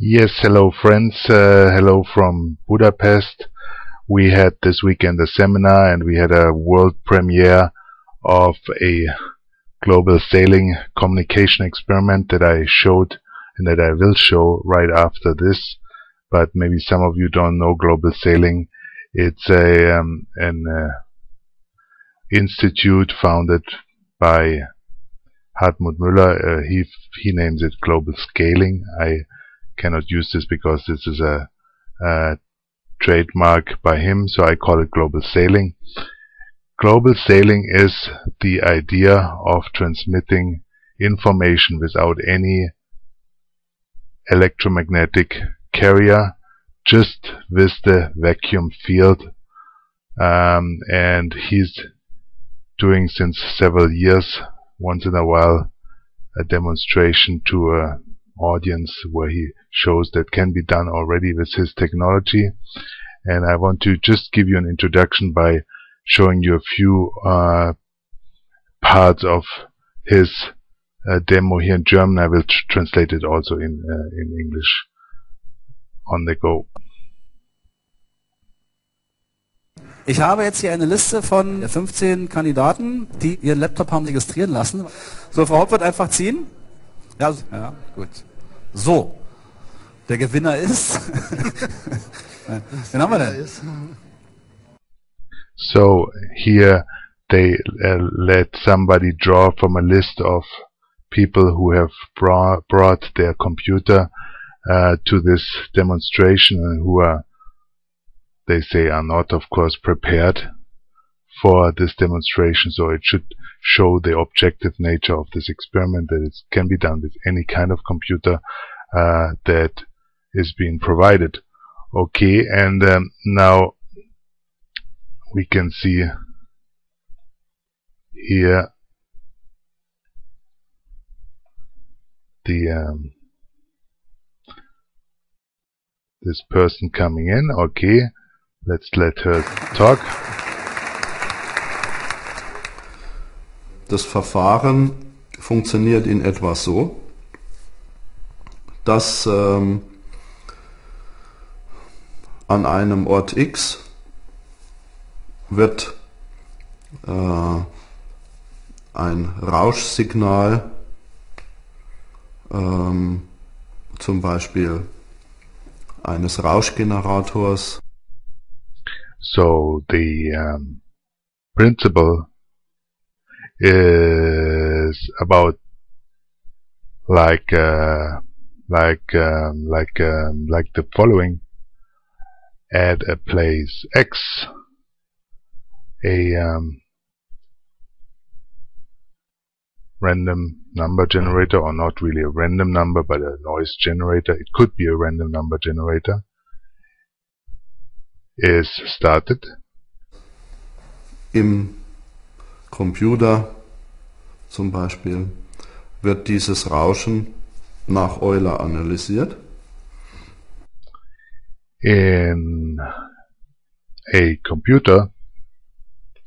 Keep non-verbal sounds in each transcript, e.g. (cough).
Yes, hello friends, uh, hello from Budapest. We had this weekend a seminar and we had a world premiere of a global sailing communication experiment that I showed and that I will show right after this. But maybe some of you don't know global sailing. It's a um, an uh, institute founded by Hartmut Müller. Uh, he he names it global scaling. I cannot use this because this is a, a trademark by him, so I call it global sailing. Global sailing is the idea of transmitting information without any electromagnetic carrier, just with the vacuum field. Um, and he's doing since several years, once in a while, a demonstration to a audience where he shows that can be done already with his technology. And I want to just give you an introduction by showing you a few uh, parts of his uh, demo here in German. I will tr translate it also in uh, in English on the go. Ich habe jetzt hier eine Liste von 15 Kandidaten, die ihren Laptop haben registrieren lassen. So, Frau Haupt einfach ziehen. Ja, ja, gut. So, der Gewinner ist. (laughs) Wen haben wir denn? So here they uh, let somebody draw from a list of people who have brought, brought their computer uh, to this demonstration and who are, they say, are not, of course, prepared for this demonstration. So it should show the objective nature of this experiment that it can be done with any kind of computer uh, that is being provided. Okay, and um, now we can see here the um, this person coming in. Okay, let's let her talk. Das Verfahren funktioniert in etwa so, dass ähm, an einem Ort X wird äh, ein Rauschsignal ähm, zum Beispiel eines Rauschgenerators. So the um, principle is about like uh, like um, like um, like the following. At a place X a um, random number generator or not really a random number but a noise generator. It could be a random number generator. Is started. Im Computer zum Beispiel wird dieses Rauschen nach Euler analysiert. in a computer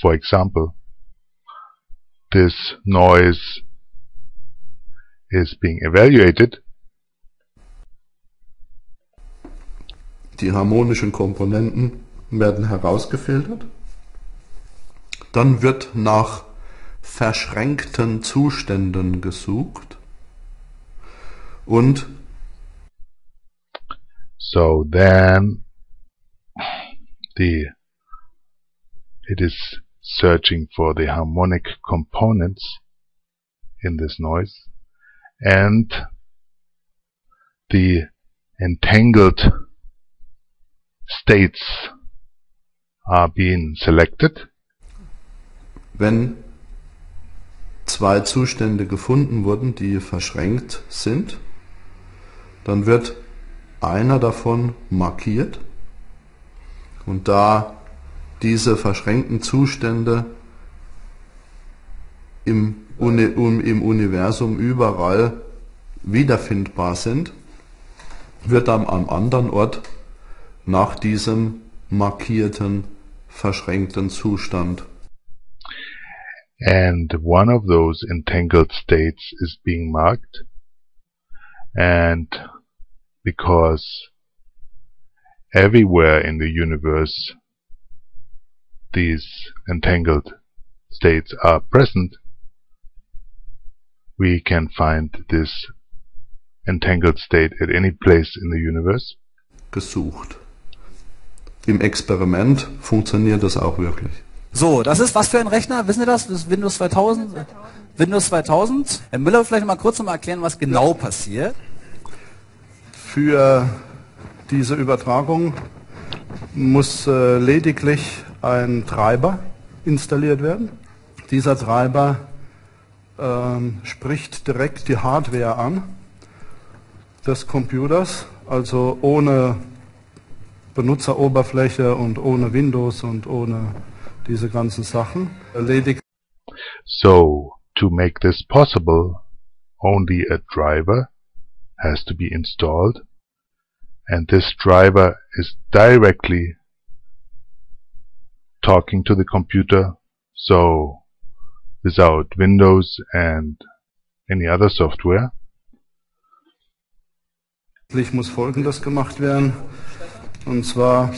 for example this noise is being evaluated Die harmonischen Komponenten werden herausgefiltert. Dann wird nach verschränkten Zuständen gesucht. Und So then the it is searching for the harmonic components in this noise and the entangled states are being selected wenn zwei Zustände gefunden wurden, die verschränkt sind, dann wird einer davon markiert und da diese verschränkten Zustände im, Uni im Universum überall wiederfindbar sind, wird dann am anderen Ort nach diesem markierten verschränkten Zustand and one of those entangled states is being marked and because everywhere in the universe these entangled states are present, we can find this entangled state at any place in the universe. gesucht. Im Experiment funktioniert das auch wirklich. So, das ist was für ein Rechner? Wissen Sie das? Das ist Windows 2000? Windows 2000. Herr Müller, vielleicht mal kurz noch mal erklären, was genau passiert. Für diese Übertragung muss äh, lediglich ein Treiber installiert werden. Dieser Treiber ähm, spricht direkt die Hardware an des Computers, also ohne Benutzeroberfläche und ohne Windows und ohne diese ganzen Sachen. Lediglich So, to make this possible, only a driver has to be installed, and this driver is directly talking to the computer, so without Windows and any other software. muss Folgendes gemacht werden. Und zwar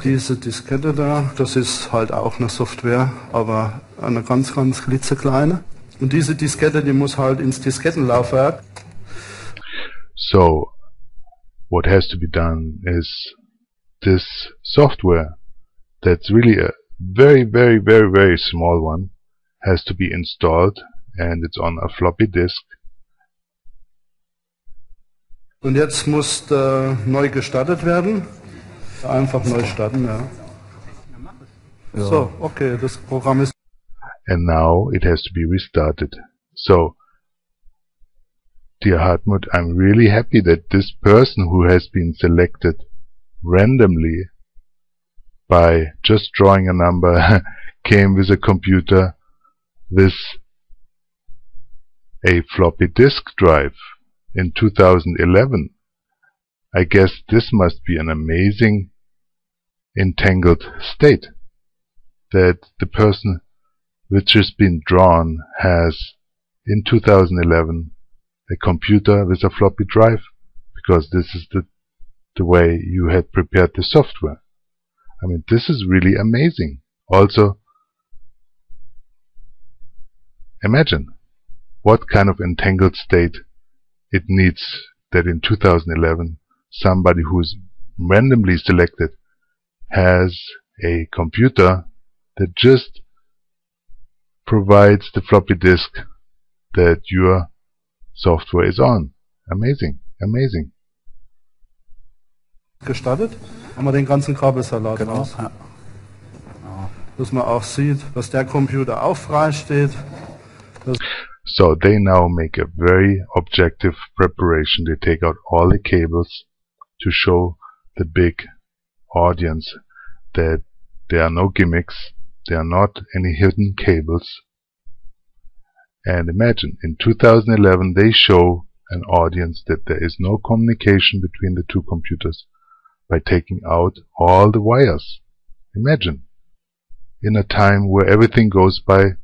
diese Diskette da, das ist halt auch eine Software, aber eine ganz, ganz klitzekleine. Und diese Diskette, die muss halt ins Diskettenlaufwerk. So, what has to be done is this software that's really a very, very, very, very small one has to be installed and it's on a floppy disk. Und jetzt muss äh, neu gestartet werden. Einfach neu starten, ja. So, okay, das Programm ist and now it has to be restarted. So, dear Hartmut, I'm really happy that this person who has been selected randomly by just drawing a number (laughs) came with a computer with a floppy disk drive in 2011. I guess this must be an amazing entangled state that the person which has been drawn has in 2011 a computer with a floppy drive because this is the the way you had prepared the software. I mean this is really amazing. Also imagine what kind of entangled state it needs that in 2011 somebody who's randomly selected has a computer that just provides the floppy disk that your software is on. Amazing, amazing. gestartet. Haben wir den ganzen Kabelsalat Genau. raus. Ja. Dass man auch sieht, dass der Computer auch frei steht. So they now make a very objective preparation. They take out all the cables to show the big audience that there are no gimmicks, there are not any hidden cables. And imagine, in 2011 they show an audience that there is no communication between the two computers by taking out all the wires. Imagine, in a time where everything goes by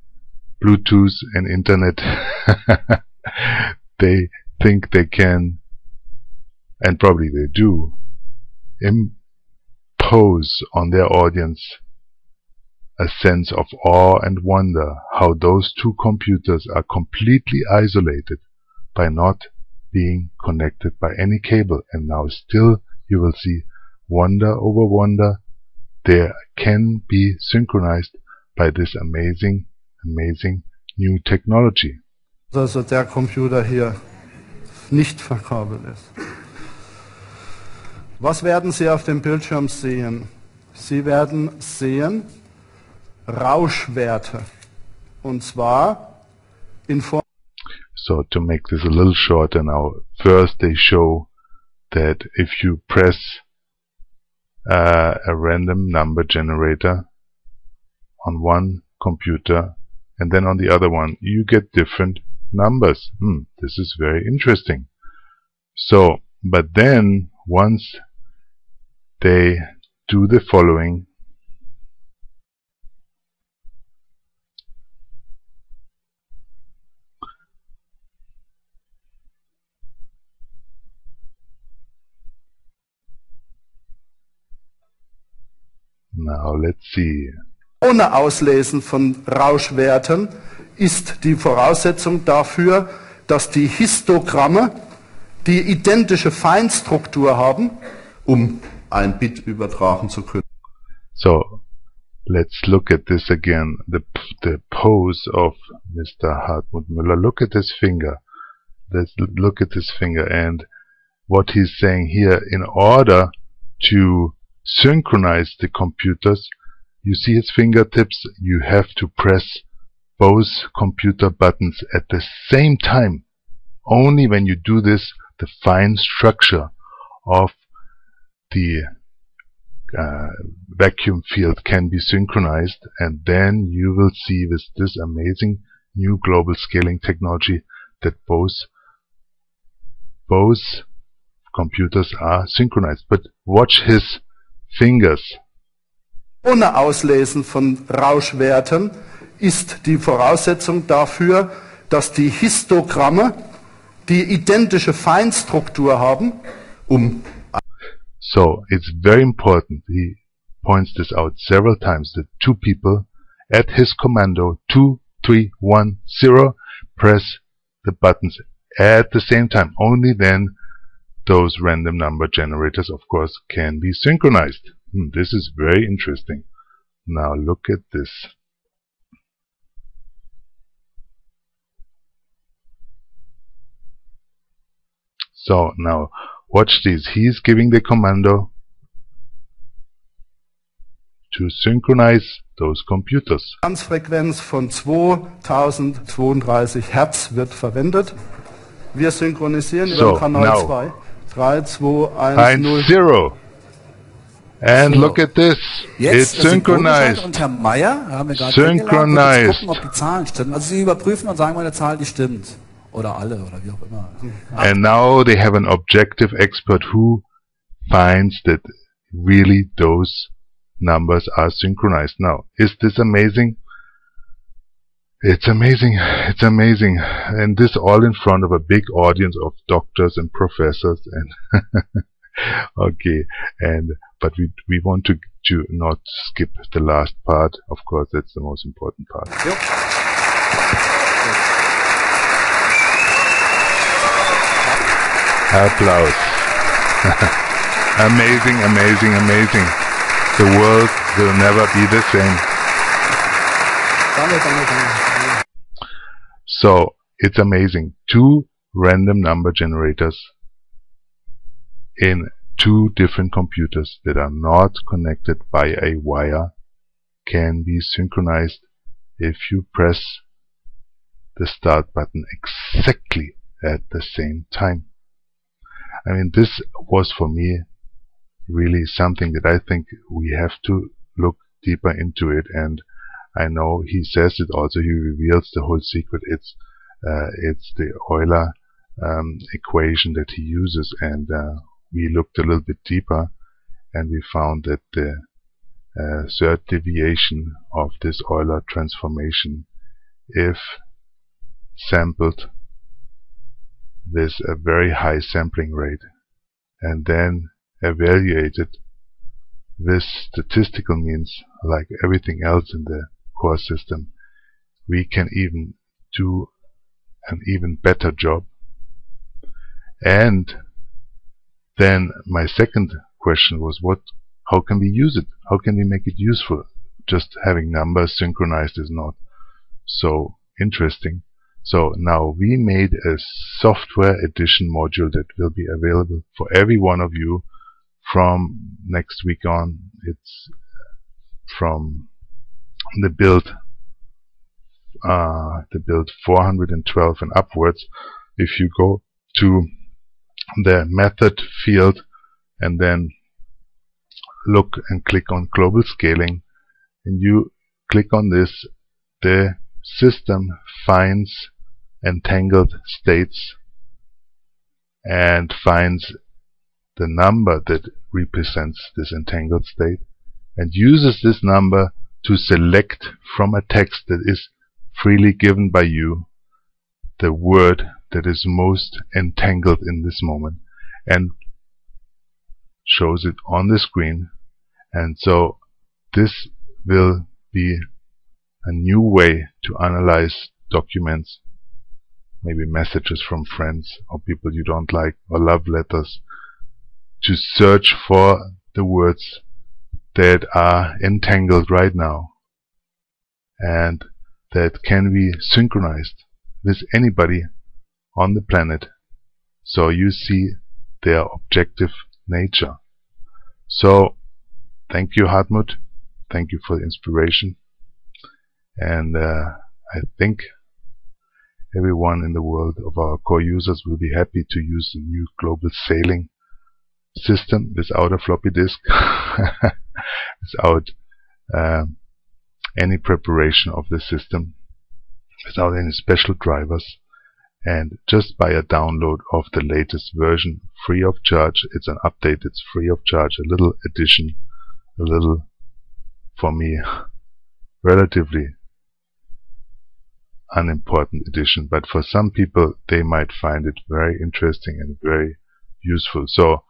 Bluetooth and Internet, (laughs) they think they can, and probably they do, impose on their audience a sense of awe and wonder how those two computers are completely isolated by not being connected by any cable. And now still you will see wonder over wonder. They can be synchronized by this amazing amazing new technology. Also der Computer hier nicht verkabelt ist. Was werden Sie auf dem Bildschirm sehen? Sie werden sehen Rauschwerte. Und zwar in Form So to make this a little shorter now, first they show that if you press uh, a random number generator on one computer and then on the other one, you get different numbers. Hmm, this is very interesting. So, but then once they do the following. Now let's see. Ohne Auslesen von Rauschwerten ist die Voraussetzung dafür, dass die Histogramme die identische Feinstruktur haben, um ein Bit übertragen zu können. So, let's look at this again. The, the pose of Mr. Hartmut Müller. Look at his finger. Let's look at his finger and what he's saying here. In order to synchronize the computers, you see his fingertips, you have to press both computer buttons at the same time. Only when you do this, the fine structure of the uh, vacuum field can be synchronized and then you will see with this amazing new global scaling technology that both both computers are synchronized. But watch his fingers. Ohne Auslesen von Rauschwerten ist die Voraussetzung dafür, dass die Histogramme die identische Feinstruktur haben, um So it's very important. He points this out several times that two people at his commando two, three, one, zero press the buttons at the same time. Only then those random number generators, of course, can be synchronized. Hmm, this is very interesting. Now look at this. So now watch this. He's giving the commando to synchronize those computers. Transfrequenz von 2032 Hertz wird verwendet. Wir synchronisieren So, über Kanal now. 2. 3, 2, 1, And 0. zero. And So. look at this. Jetzt it's der Synchronized. synchronized. und Herr Meier haben wir gerade Synchronized. gucken, ob die Zahlen stimmen. Also Sie überprüfen und sagen mal eine Zahl, die stimmt. Oder alle, oder wie auch immer. And now they have an objective expert who finds that really those numbers are synchronized. Now, is this amazing? It's amazing. It's amazing. And this all in front of a big audience of doctors and professors and (laughs) okay. And but we we want to to not skip the last part. Of course, that's the most important part. Applaus. amazing, amazing, amazing. The world will never be the same. So, it's amazing. Two random number generators in two different computers that are not connected by a wire can be synchronized if you press the start button exactly at the same time. I mean, this was for me really something that I think we have to look deeper into it. And I know he says it also. He reveals the whole secret. It's uh, it's the Euler um, equation that he uses, and uh, we looked a little bit deeper, and we found that the uh, third deviation of this Euler transformation, if sampled with a very high sampling rate. And then evaluated with statistical means like everything else in the CoRe system we can even do an even better job. And then my second question was what how can we use it? How can we make it useful? Just having numbers synchronized is not so interesting so now we made a software edition module that will be available for every one of you from next week on. It's from the build uh, the build 412 and upwards. If you go to the method field and then look and click on global scaling and you click on this the system finds entangled states and finds the number that represents this entangled state and uses this number to select from a text that is freely given by you the word that is most entangled in this moment and shows it on the screen. And so this will be a new way to analyze documents, maybe messages from friends or people you don't like or love letters, to search for the words that are entangled right now and that can be synchronized with anybody on the planet. So you see their objective nature. So thank you Hartmut, thank you for the inspiration. And uh, I think everyone in the world of our CoRe users will be happy to use the new global sailing system without a floppy disk (laughs) without um, any preparation of the system without any special drivers and just by a download of the latest version free of charge it's an update it's free of charge a little addition a little for me (laughs) relatively unimportant addition but for some people they might find it very interesting and very useful. So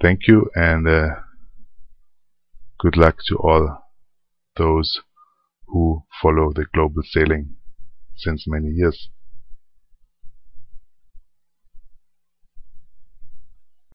thank you and uh, good luck to all those who follow the global sailing since many years